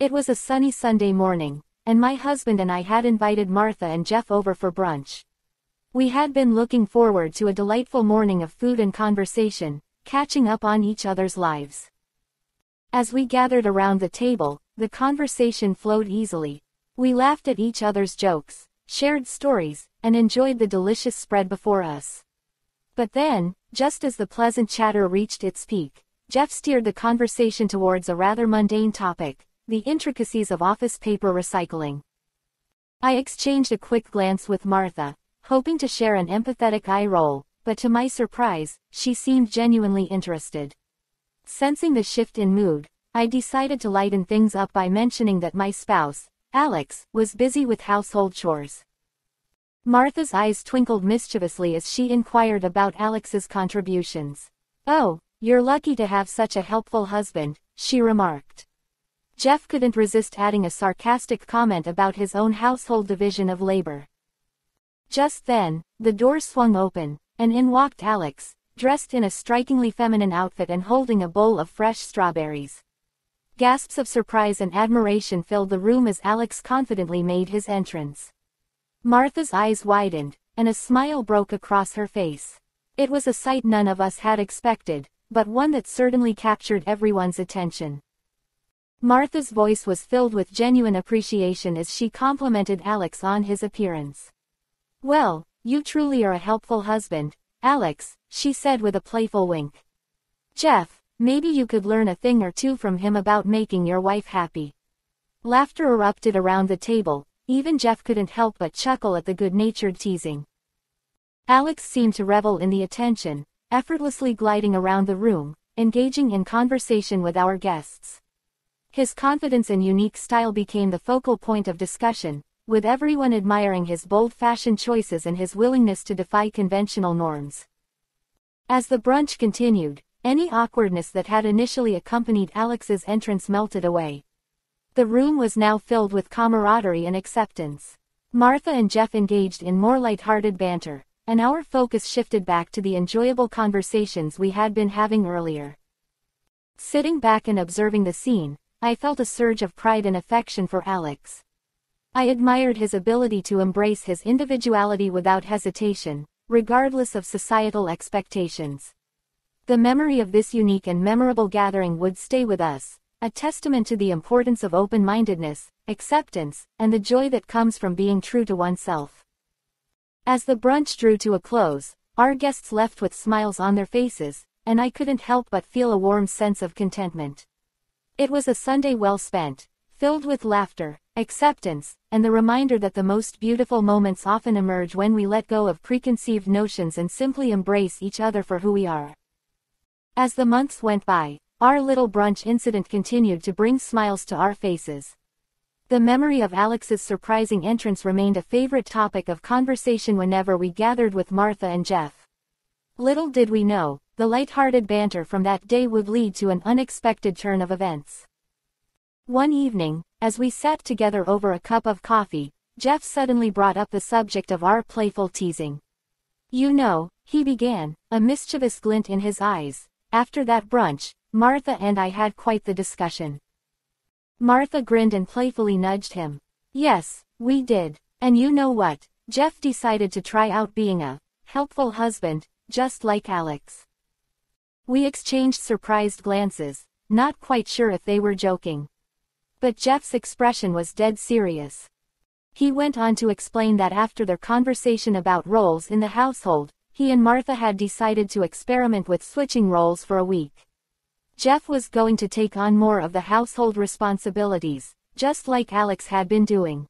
It was a sunny Sunday morning, and my husband and I had invited Martha and Jeff over for brunch. We had been looking forward to a delightful morning of food and conversation, catching up on each other's lives. As we gathered around the table, the conversation flowed easily. We laughed at each other's jokes, shared stories, and enjoyed the delicious spread before us. But then, just as the pleasant chatter reached its peak, Jeff steered the conversation towards a rather mundane topic, the intricacies of office paper recycling. I exchanged a quick glance with Martha, hoping to share an empathetic eye roll, but to my surprise, she seemed genuinely interested. Sensing the shift in mood, I decided to lighten things up by mentioning that my spouse, Alex, was busy with household chores. Martha's eyes twinkled mischievously as she inquired about Alex's contributions. Oh, you're lucky to have such a helpful husband, she remarked. Jeff couldn't resist adding a sarcastic comment about his own household division of labor. Just then, the door swung open, and in walked Alex, dressed in a strikingly feminine outfit and holding a bowl of fresh strawberries. Gasps of surprise and admiration filled the room as Alex confidently made his entrance. Martha's eyes widened, and a smile broke across her face. It was a sight none of us had expected, but one that certainly captured everyone's attention. Martha's voice was filled with genuine appreciation as she complimented Alex on his appearance. Well, you truly are a helpful husband, Alex, she said with a playful wink. Jeff, maybe you could learn a thing or two from him about making your wife happy. Laughter erupted around the table, even Jeff couldn't help but chuckle at the good-natured teasing. Alex seemed to revel in the attention, effortlessly gliding around the room, engaging in conversation with our guests. His confidence and unique style became the focal point of discussion, with everyone admiring his bold fashion choices and his willingness to defy conventional norms. As the brunch continued, any awkwardness that had initially accompanied Alex's entrance melted away. The room was now filled with camaraderie and acceptance. Martha and Jeff engaged in more light-hearted banter, and our focus shifted back to the enjoyable conversations we had been having earlier. Sitting back and observing the scene, I felt a surge of pride and affection for Alex. I admired his ability to embrace his individuality without hesitation, regardless of societal expectations. The memory of this unique and memorable gathering would stay with us, a testament to the importance of open-mindedness, acceptance, and the joy that comes from being true to oneself. As the brunch drew to a close, our guests left with smiles on their faces, and I couldn't help but feel a warm sense of contentment. It was a Sunday well spent, filled with laughter, acceptance, and the reminder that the most beautiful moments often emerge when we let go of preconceived notions and simply embrace each other for who we are. As the months went by, our little brunch incident continued to bring smiles to our faces. The memory of Alex's surprising entrance remained a favorite topic of conversation whenever we gathered with Martha and Jeff. Little did we know, the light-hearted banter from that day would lead to an unexpected turn of events. One evening, as we sat together over a cup of coffee, Jeff suddenly brought up the subject of our playful teasing. You know, he began, a mischievous glint in his eyes. After that brunch, Martha and I had quite the discussion. Martha grinned and playfully nudged him. Yes, we did. And you know what? Jeff decided to try out being a helpful husband, just like Alex. We exchanged surprised glances, not quite sure if they were joking. But Jeff's expression was dead serious. He went on to explain that after their conversation about roles in the household, he and Martha had decided to experiment with switching roles for a week. Jeff was going to take on more of the household responsibilities, just like Alex had been doing.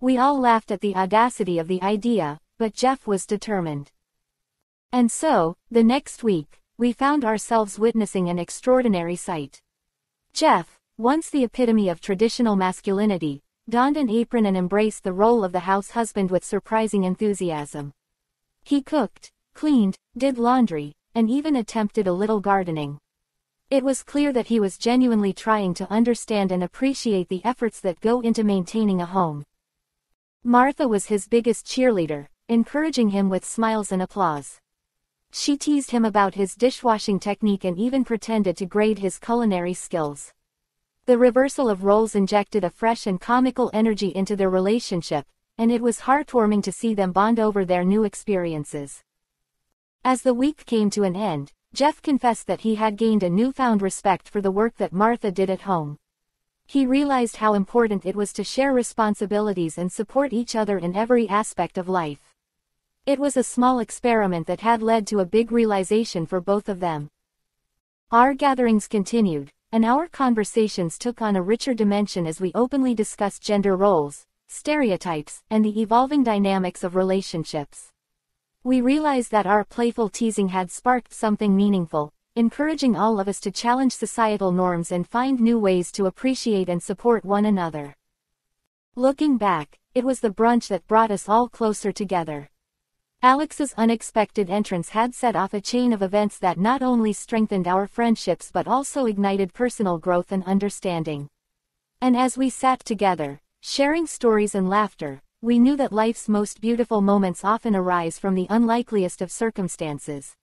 We all laughed at the audacity of the idea, but Jeff was determined. And so, the next week, we found ourselves witnessing an extraordinary sight. Jeff, once the epitome of traditional masculinity, donned an apron and embraced the role of the house husband with surprising enthusiasm. He cooked, cleaned, did laundry, and even attempted a little gardening. It was clear that he was genuinely trying to understand and appreciate the efforts that go into maintaining a home. Martha was his biggest cheerleader, encouraging him with smiles and applause. She teased him about his dishwashing technique and even pretended to grade his culinary skills. The reversal of roles injected a fresh and comical energy into their relationship, and it was heartwarming to see them bond over their new experiences. As the week came to an end, Jeff confessed that he had gained a newfound respect for the work that Martha did at home. He realized how important it was to share responsibilities and support each other in every aspect of life. It was a small experiment that had led to a big realization for both of them. Our gatherings continued, and our conversations took on a richer dimension as we openly discussed gender roles, stereotypes, and the evolving dynamics of relationships. We realized that our playful teasing had sparked something meaningful, encouraging all of us to challenge societal norms and find new ways to appreciate and support one another. Looking back, it was the brunch that brought us all closer together. Alex's unexpected entrance had set off a chain of events that not only strengthened our friendships but also ignited personal growth and understanding. And as we sat together, sharing stories and laughter, we knew that life's most beautiful moments often arise from the unlikeliest of circumstances.